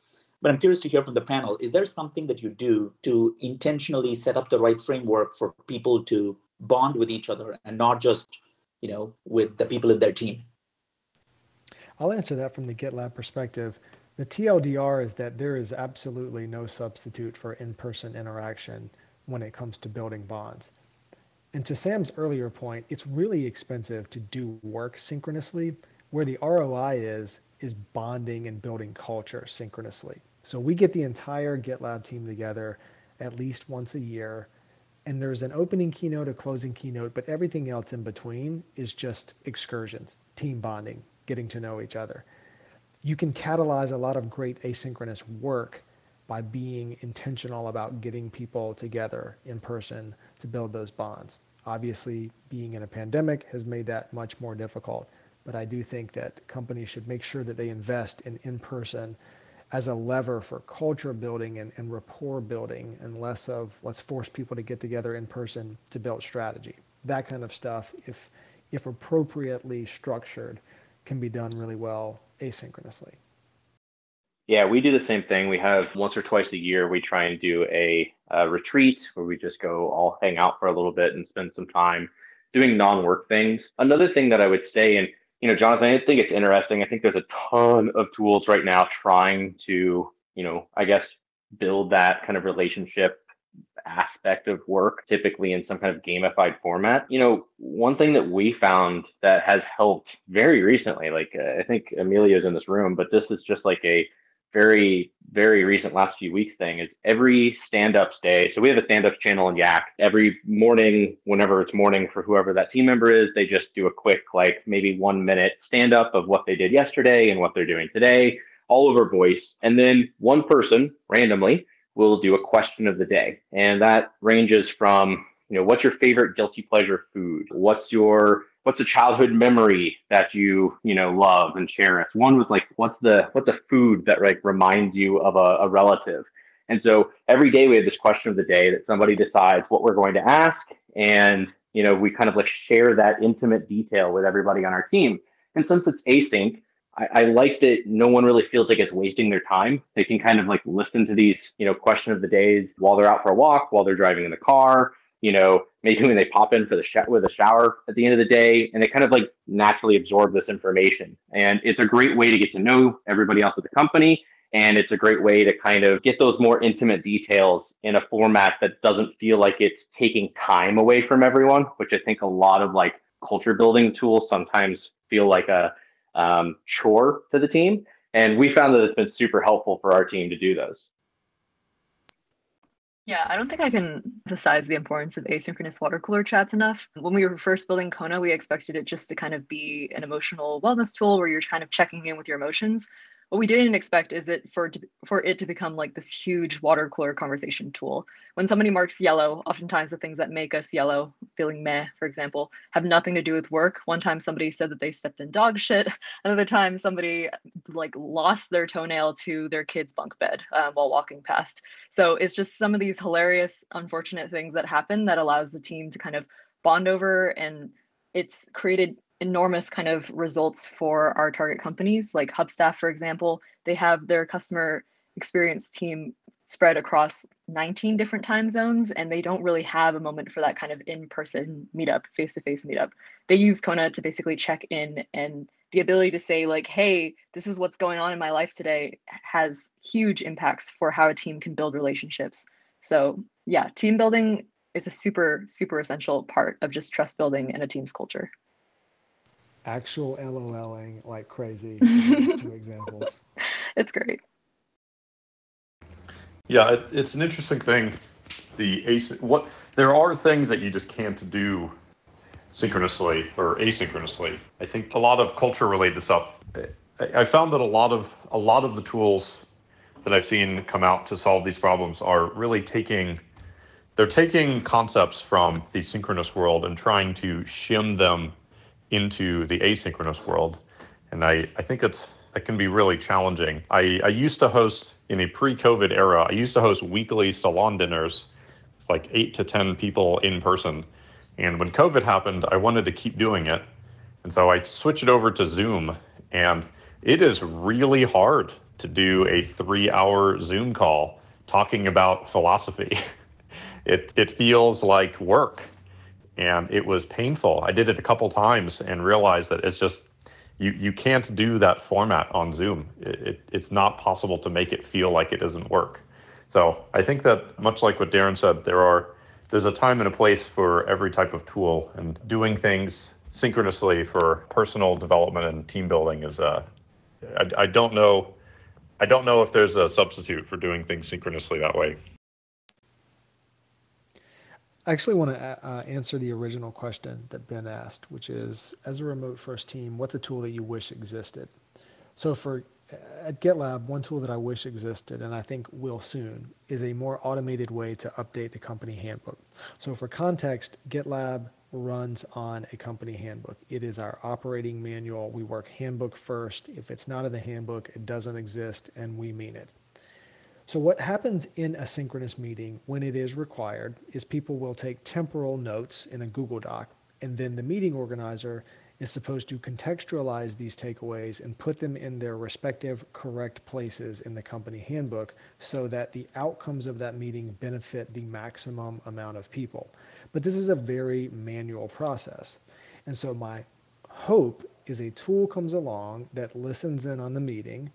but i'm curious to hear from the panel is there something that you do to intentionally set up the right framework for people to bond with each other and not just you know with the people in their team i'll answer that from the gitlab perspective the tldr is that there is absolutely no substitute for in-person interaction when it comes to building bonds. And to Sam's earlier point, it's really expensive to do work synchronously. Where the ROI is, is bonding and building culture synchronously. So we get the entire GitLab team together at least once a year. And there's an opening keynote, a closing keynote, but everything else in between is just excursions, team bonding, getting to know each other. You can catalyze a lot of great asynchronous work by being intentional about getting people together in person to build those bonds. Obviously, being in a pandemic has made that much more difficult. but I do think that companies should make sure that they invest in in person as a lever for culture building and, and rapport building and less of let's force people to get together in person to build strategy. That kind of stuff, if if appropriately structured, can be done really well asynchronously. Yeah, we do the same thing. We have once or twice a year, we try and do a, a, retreat where we just go all hang out for a little bit and spend some time doing non work things. Another thing that I would say, and you know, Jonathan, I think it's interesting. I think there's a ton of tools right now trying to, you know, I guess build that kind of relationship aspect of work, typically in some kind of gamified format. You know, one thing that we found that has helped very recently, like uh, I think Amelia's in this room, but this is just like a very very recent last few weeks thing is every stand-ups day so we have a stand-ups channel in yac. Every morning whenever it's morning for whoever that team member is they just do a quick like maybe one minute stand-up of what they did yesterday and what they're doing today all over voice. And then one person randomly will do a question of the day. And that ranges from you know what's your favorite guilty pleasure food? What's your what's a childhood memory that you you know love and cherish? One was like what's the what's a food that like reminds you of a, a relative? And so every day we have this question of the day that somebody decides what we're going to ask and you know we kind of like share that intimate detail with everybody on our team. And since it's async I, I like that no one really feels like it's wasting their time. They can kind of like listen to these, you know, question of the days while they're out for a walk, while they're driving in the car, you know, maybe when they pop in for the sh- with a shower at the end of the day, and they kind of like naturally absorb this information. And it's a great way to get to know everybody else at the company, and it's a great way to kind of get those more intimate details in a format that doesn't feel like it's taking time away from everyone, which I think a lot of like culture building tools sometimes feel like a um, chore to the team. And we found that it's been super helpful for our team to do those. Yeah, I don't think I can emphasize the importance of asynchronous water cooler chats enough. When we were first building Kona, we expected it just to kind of be an emotional wellness tool where you're kind of checking in with your emotions what we didn't expect is it for for it to become like this huge water cooler conversation tool. When somebody marks yellow, oftentimes the things that make us yellow, feeling meh, for example, have nothing to do with work. One time somebody said that they stepped in dog shit. <laughs> Another time somebody like lost their toenail to their kid's bunk bed uh, while walking past. So it's just some of these hilarious, unfortunate things that happen that allows the team to kind of bond over and it's created enormous kind of results for our target companies like hubstaff for example. They have their customer experience team spread across 19 different time zones and they don't really have a moment for that kind of in-person meetup face-to-face meetup. They use kona to basically check in and the ability to say like hey this is what's going on in my life today has huge impacts for how a team can build relationships. So yeah team building is a super super essential part of just trust building and a team's culture actual LOLing like crazy. <laughs> two examples. It's great. Yeah, it, it's an interesting thing. The ace, what there are things that you just can't do synchronously or asynchronously. I think a lot of culture related stuff. I, I found that a lot of a lot of the tools that I've seen come out to solve these problems are really taking they're taking concepts from the synchronous world and trying to shim them into the asynchronous world. And I, I think it's it can be really challenging. I, I used to host in a pre-COVID era, I used to host weekly salon dinners with like eight to 10 people in person. And when COVID happened, I wanted to keep doing it. And so I switched it over to Zoom. And it is really hard to do a three hour Zoom call talking about philosophy. <laughs> it, it feels like work and it was painful. I did it a couple times and realized that it's just you you can't do that format on Zoom. It, it, it's not possible to make it feel like it doesn't work. So I think that much like what Darren said, there are there's a time and a place for every type of tool, and doing things synchronously for personal development and team building is uh, I, I don't know I don't know if there's a substitute for doing things synchronously that way. I actually want to uh, uh, answer the original question that Ben asked, which is as a remote first team, what's a tool that you wish existed? So, for at GitLab, one tool that I wish existed, and I think will soon, is a more automated way to update the company handbook. So, for context, GitLab runs on a company handbook. It is our operating manual. We work handbook first. If it's not in the handbook, it doesn't exist, and we mean it. So, what happens in a synchronous meeting when it is required is people will take temporal notes in a Google Doc, and then the meeting organizer is supposed to contextualize these takeaways and put them in their respective correct places in the company handbook so that the outcomes of that meeting benefit the maximum amount of people. But this is a very manual process. And so my hope is a tool comes along that listens in on the meeting,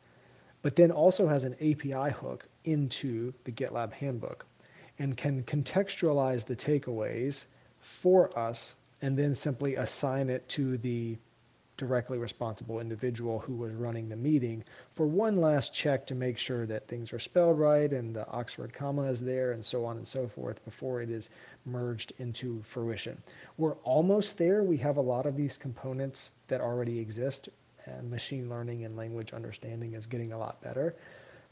but then also has an API hook into the GitLab handbook and can contextualize the takeaways for us and then simply assign it to the directly responsible individual who was running the meeting for one last check to make sure that things are spelled right and the Oxford comma is there and so on and so forth before it is merged into fruition. We're almost there. We have a lot of these components that already exist and machine learning and language understanding is getting a lot better.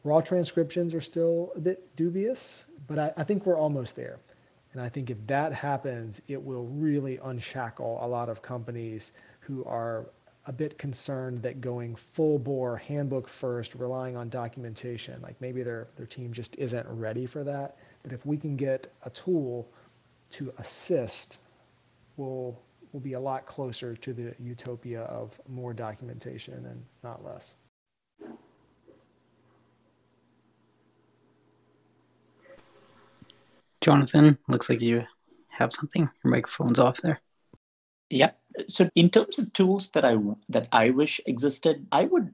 Raw transcriptions are still a bit dubious, but I, I think we're almost there. And I think if that happens, it will really unshackle a lot of companies who are a bit concerned that going full bore handbook first, relying on documentation, like maybe their, their team just isn't ready for that. But if we can get a tool to assist, we'll, we'll be a lot closer to the utopia of more documentation and not less. Jonathan, looks like you have something. Your microphone's off there. Yep. So in terms of tools that I that I wish existed, I would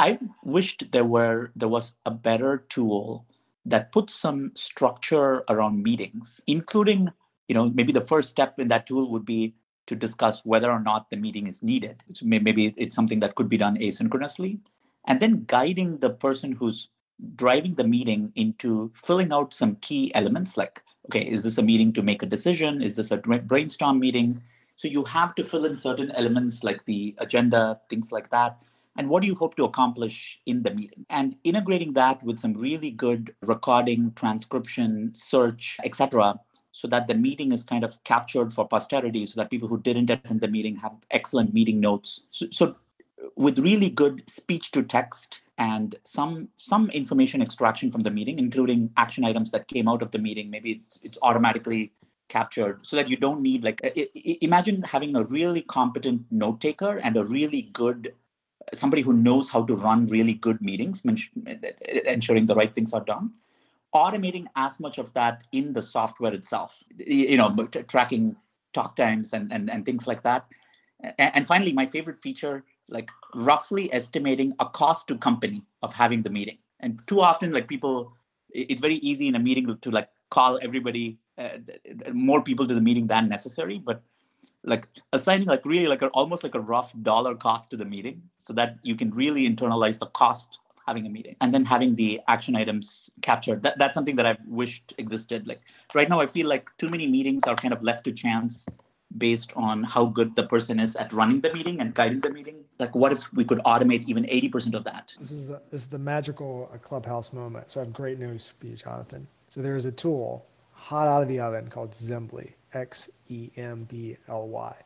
I wished there were there was a better tool that puts some structure around meetings, including, you know, maybe the first step in that tool would be to discuss whether or not the meeting is needed. So maybe it's something that could be done asynchronously. And then guiding the person who's driving the meeting into filling out some key elements like okay is this a meeting to make a decision? Is this a brainstorm meeting? So you have to fill in certain elements like the agenda things like that. And what do you hope to accomplish in the meeting? And integrating that with some really good recording transcription search etc so that the meeting is kind of captured for posterity so that people who didn't attend the meeting have excellent meeting notes. So, so with really good speech to text and some some information extraction from the meeting including action items that came out of the meeting. Maybe it's, it's automatically captured so that you don't need like imagine having a really competent note taker and a really good somebody who knows how to run really good meetings ensuring the right things are done automating as much of that in the software itself you know tracking talk times and and, and things like that. And finally my favorite feature like roughly estimating a cost to company of having the meeting. And too often like people it's very easy in a meeting to, like call everybody uh, more people to the meeting than necessary. But like assigning like really like a, almost like a rough dollar cost to the meeting so that you can really internalize the cost of having a meeting and then having the action items captured. That, that's something that i've wished existed. Like right now i feel like too many meetings are kind of left to chance based on how good the person is at running the meeting and guiding the meeting? Like what if we could automate even 80% of that? This is the this is the magical uh, clubhouse moment. So i have great news for you jonathan. So there is a tool hot out of the oven called xembly x-e-m-b-l-y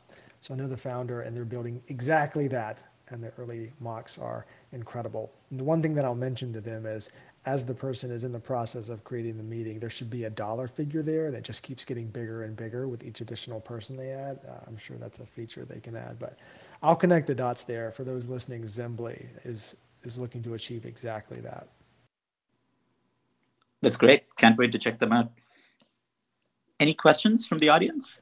so i know the founder and they're building exactly that and the early mocks are incredible. And the one thing that i'll mention to them is as the person is in the process of creating the meeting, there should be a dollar figure there, and it just keeps getting bigger and bigger with each additional person they add. Uh, I'm sure that's a feature they can add, but I'll connect the dots there. For those listening, Xembly is is looking to achieve exactly that. That's great. Can't wait to check them out. Any questions from the audience?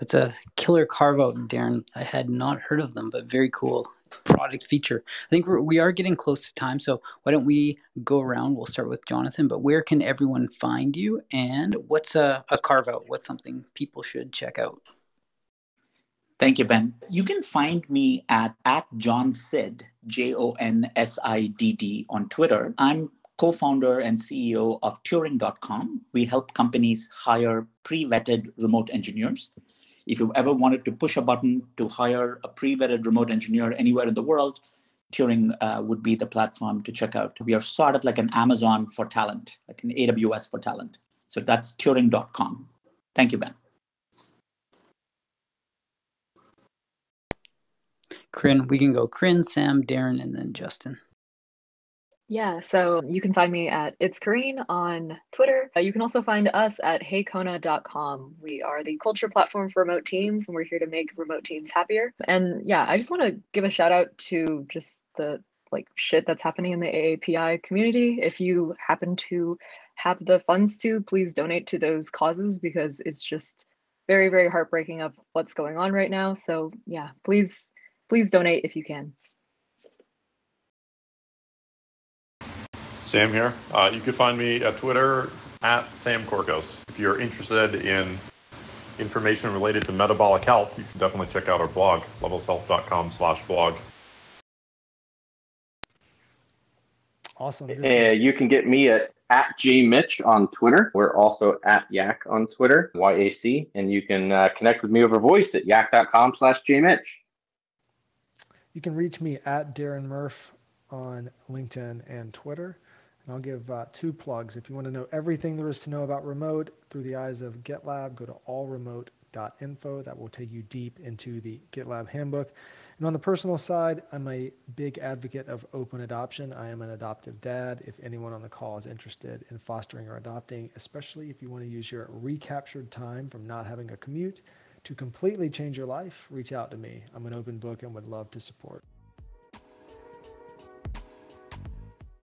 That's a killer carve out, Darren. I had not heard of them, but very cool product feature. I think we're, we are getting close to time, so why don't we go around? We'll start with Jonathan, but where can everyone find you and what's a, a carve out? What's something people should check out? Thank you, Ben. You can find me at, at John Sidd, J O N S I D D, on Twitter. I'm co founder and CEO of Turing.com. We help companies hire pre vetted remote engineers If you ever wanted to push a button to hire a pre-vetted remote engineer anywhere in the world, Turing uh, would be the platform to check out. We are sort of like an Amazon for talent, like an AWS for talent. So that's Turing.com. Thank you, Ben. Corine, we can go Corine, Sam, Darren, and then Justin. Yeah, so you can find me at It's Kareen on Twitter. Uh, you can also find us at heykona.com. We are the culture platform for remote teams, and we're here to make remote teams happier. And yeah, I just want to give a shout out to just the like shit that's happening in the AAPI community. If you happen to have the funds to, please donate to those causes because it's just very, very heartbreaking of what's going on right now. So yeah, please, please donate if you can. Sam here. Uh, you can find me at Twitter at Sam Corcos. If you're interested in information related to metabolic health, you can definitely check out our blog, levelshealth.com slash blog. Awesome. Uh, you can get me at at jmitch on Twitter. We're also at yac on Twitter, Y-A-C, and you can uh, connect with me over voice at yac.com slash jmitch. You can reach me at Darren Murph on LinkedIn and Twitter. And I'll give uh, two plugs. If you want to know everything there is to know about remote through the eyes of GitLab, go to allremote.info. That will take you deep into the GitLab handbook. And on the personal side, I'm a big advocate of open adoption. I am an adoptive dad. If anyone on the call is interested in fostering or adopting, especially if you want to use your recaptured time from not having a commute to completely change your life, reach out to me. I'm an open book and would love to support.